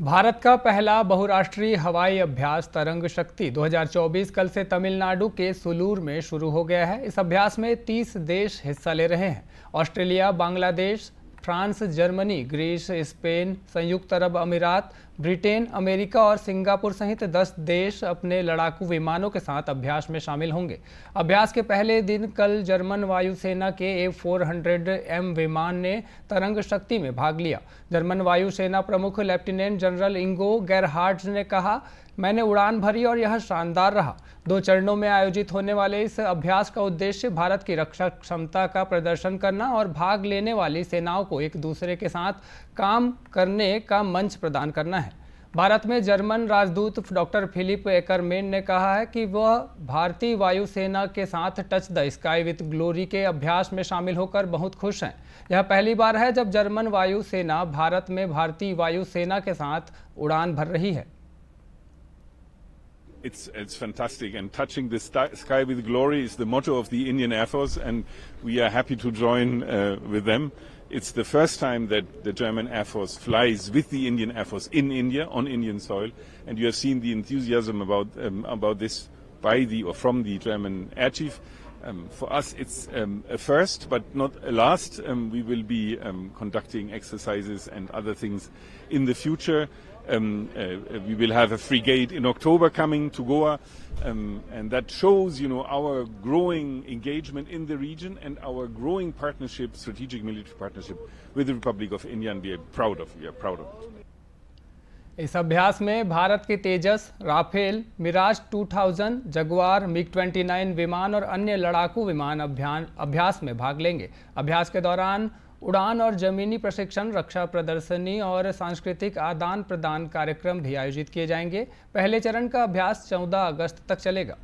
भारत का पहला बहुराष्ट्रीय हवाई अभ्यास तरंग शक्ति 2024 कल से तमिलनाडु के सुलूर में शुरू हो गया है। इस अभ्यास में 30 देश हिस्सा ले रहे हैं। Australia, Bangladesh, France, Germany, Greece, Spain, संयुक्त अरब अमीरात ब्रिटेन, अमेरिका और सिंगापुर सहित 10 देश अपने लड़ाकू विमानों के साथ अभ्यास में शामिल होंगे। अभ्यास के पहले दिन कल जर्मन वायुसेना के ए फोर एम विमान ने तरंग शक्ति में भाग लिया। जर्मन वायुसेना प्रमुख लेफ्टिनेंट जनरल इंगो गैरहार्ट ने कहा, मैंने उड़ान भरी और यह शानदार रहा। दो चरणों में आयोजित होने वाले इस अभ्यास का उद्देश्य भारत की रक्षा क्षमता का प्रदर्शन करना और भाग लेने वाली सेनाओं को एक दूसरे के साथ काम करने का मंच प्रदान करना है। भारत में जर्मन राजदूत डॉक्टर फिलिप एकरमेन ने कहा है कि वह भारतीय वायुसेना के साथ touch the sky with glory के अभ्यास में शामिल होकर बहुत खुश हैं यह पहली बार है जब जर्मन वायुसेना भारत में भारतीय वायुसेना के साथ उड़ान भर रही है It's, it's fantastic and touching the sky with glory is the motto of the Indian Air Force and we are happy to join uh, with them. It's the first time that the German Air Force flies with the Indian Air Force in India, on Indian soil, and you have seen the enthusiasm about, um, about this by the or from the German Air Chief. Um, for us, it's um, a first, but not a last. Um, we will be um, conducting exercises and other things in the future. Um, uh, we will have a frigate in October coming to Goa, um, and that shows, you know, our growing engagement in the region and our growing partnership, strategic military partnership with the Republic of India, and we are proud of. We are proud of it. इस अभ्यास में भारत के Tejas, Rafale, Mirage 2000 Jaguar, MiG 29 विमान और अन्य लड़ाकू विमान अभियान, अभ्यास में भाग लेंगे। अभ्यास के दौरान उड़ान और जमीनी प्रशिक्षण, रक्षा प्रदर्शनी और सांस्कृतिक आदान प्रदान कार्यक्रम भी आयोजित किए जाएँगे। पहले चरण का अभ्यास 14 अगस्त तक चलेगा।